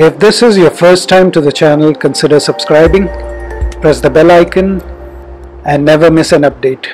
If this is your first time to the channel, consider subscribing, press the bell icon and never miss an update.